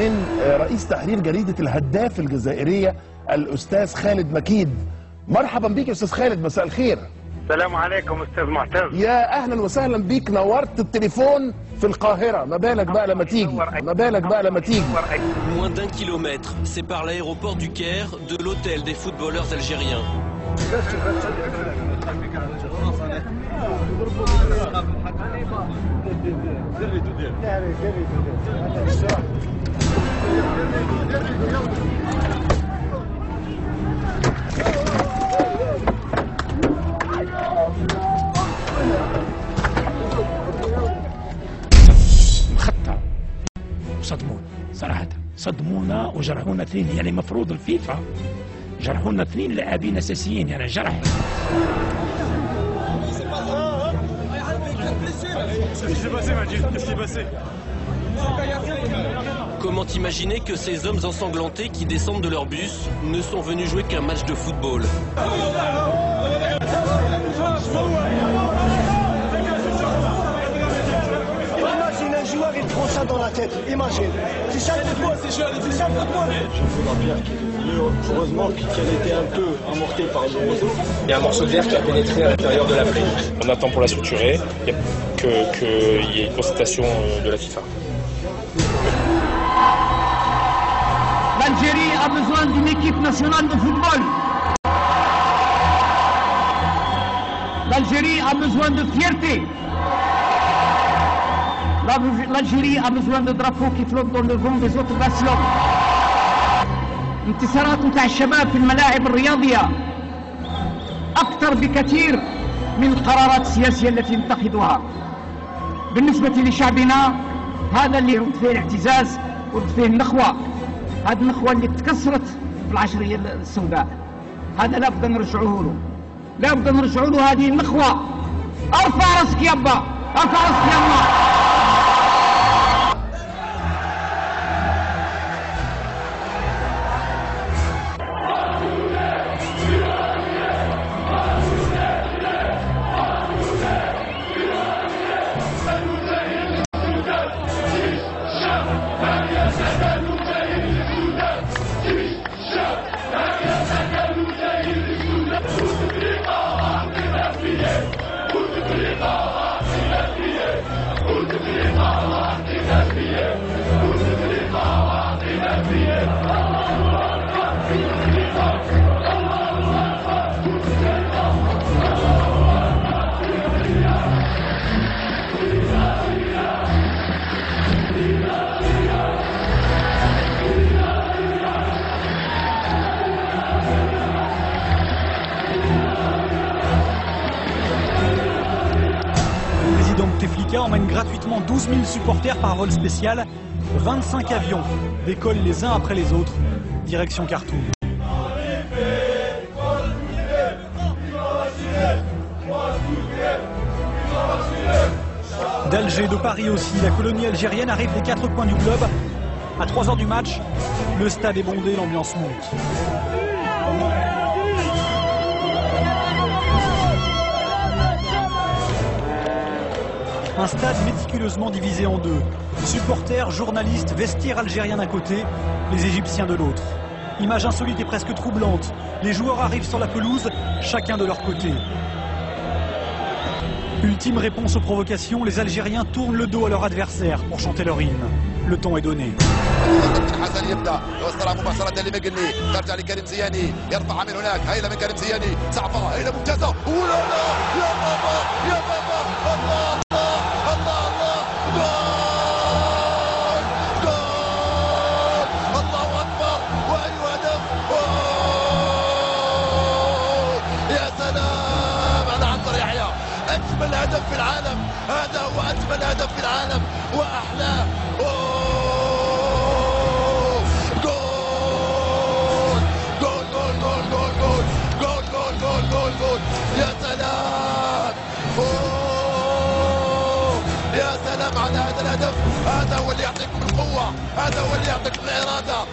من آه، رئيس تحرير جريدة الهداف الجزائرية الأستاذ خالد مكيد. مرحبا بيك يا أستاذ خالد مساء الخير. السلام عليكم أستاذ معتز. يا أهلا وسهلا بيك نورت التليفون في القاهرة. ما بالك بقى لما تيجي؟ ما بالك بقى لما تيجي؟ Moins d'un kilomètre sépare l'aéroport du Caire de l'hôtel des footballeurs algériens. صدمونا صراحة. صدمونا وجرحونا اثنين. يعني مفروض الفيفا جرحونا اثنين لاعبين اساسيين يعني جرح. Passé, Majid, passé. Comment imaginer que ces hommes ensanglantés qui descendent de leur bus ne sont venus jouer qu'un match de football Imagine un joueur, il prend ça dans la tête. Imagine. C'est ça le football. C'est ça le football. Heureusement qu'elle était un peu amortée par le réseau. Il y a un morceau de verre qui a pénétré à l'intérieur de la plaie. On attend pour la a que- qu'il y ait une constatation euh, de la FIFA. L'Algérie a besoin d'une équipe nationale de football. L'Algérie a besoin de fierté. La- L'Algérie a besoin de drapeaux qui flottent dans le vent des autres nations. انتصارات نتاع الشباب في الملاعب الرياضية أكثر بكثير من القرارات السياسية التي نتخذها بالنسبة لشعبنا هذا اللي يرد فيه الاعتزاز ورد فيه النخوة هذه النخوة اللي تكسرت في العشرية السوداء. هذا لابد نرجعوه له. لابد نرجعوا له هذه النخوة ارفع راسك يابا ارفع راسك يابا Bouteflika emmène gratuitement 12 000 supporters par vol spécial. 25 avions décollent les uns après les autres, direction Khartoum. D'Alger, de Paris aussi, la colonie algérienne arrive des quatre coins du globe. À 3 heures du match, le stade est bondé, l'ambiance monte. Un stade méticuleusement divisé en deux. Supporters, journalistes, vestiaires algériens d'un côté, les Égyptiens de l'autre. Image insolite et presque troublante. Les joueurs arrivent sur la pelouse, chacun de leur côté. Ultime réponse aux provocations, les Algériens tournent le dos à leur adversaire pour chanter leur hymne. Le temps est donné. حسن يبدا يوصلها مباشره لمقني ترجع لكريم زياني يرفعها من هناك هيله من كريم زياني صعبه هيله ممتازه ولا لا يا بابا يا بابا الله الله اجمل هدف في العالم واحلاه أوه. جول. جول جول جول جول جول. جول جول جول جول جول. يا سلام. يا سلام على هذا الهدف. هذا هو اللي يعطيكم القوة. هذا هو اللي يعطيكم الإرادة.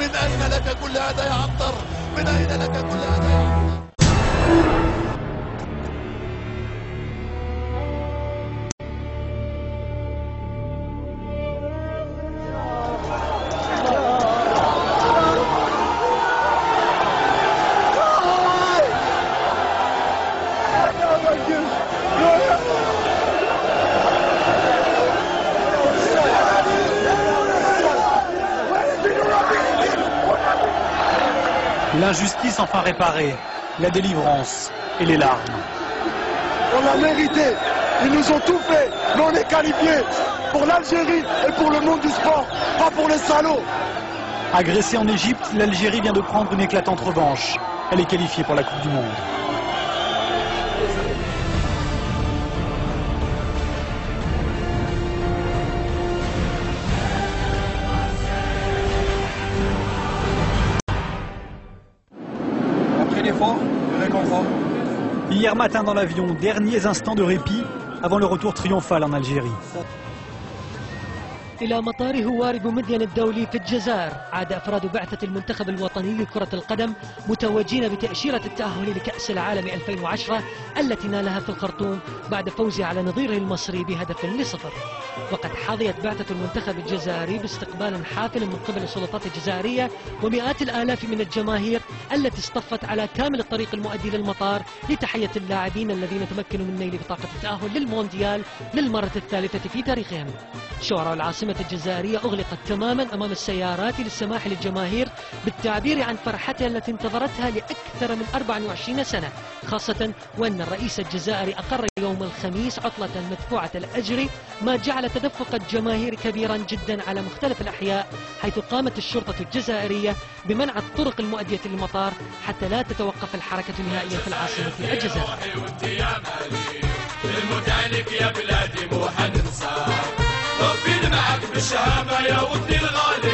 من أين لك كل هذا يا عنتر من أين لك كل هذا يا عنتر L'injustice enfin réparée, la délivrance et les larmes. On l'a mérité. Ils nous ont tout fait. Mais on est qualifiés pour l'Algérie et pour le monde du sport, pas pour les salauds. Agressée en Égypte, l'Algérie vient de prendre une éclatante revanche. Elle est qualifiée pour la Coupe du Monde. Hier matin dans l'avion, derniers instants de répit avant le retour triomphal en Algérie. إلى مطار هواري بومدين الدولي في الجزائر. عاد أفراد بعثة المنتخب الوطني لكرة القدم متوجين بتأشيرة التأهل لكأس العالم 2010 التي نالها في الخرطوم بعد فوزه على نظيره المصري بهدف لصفر. وقد حظيت بعثة المنتخب الجزائري باستقبال حافل من قبل السلطات الجزائرية ومئات الآلاف من الجماهير التي اصطفت على كامل الطريق المؤدي للمطار لتحية اللاعبين الذين تمكنوا من نيل بطاقة التأهل للمونديال للمرة الثالثة في تاريخهم. شوارع العاصمة الجزائرية أغلقت تماما أمام السيارات للسماح للجماهير بالتعبير عن فرحتها التي انتظرتها لأكثر من 24 سنة خاصة وأن الرئيس الجزائري أقر يوم الخميس عطلة مدفوعة الأجر ما جعل تدفق الجماهير كبيرا جدا على مختلف الأحياء حيث قامت الشرطة الجزائرية بمنع الطرق المؤدية للمطار حتى لا تتوقف الحركة نهائيا في العاصمة الجزائر المتعلق يا بلادي مو حننسى. معك بالشهامة يا ودي الغالي.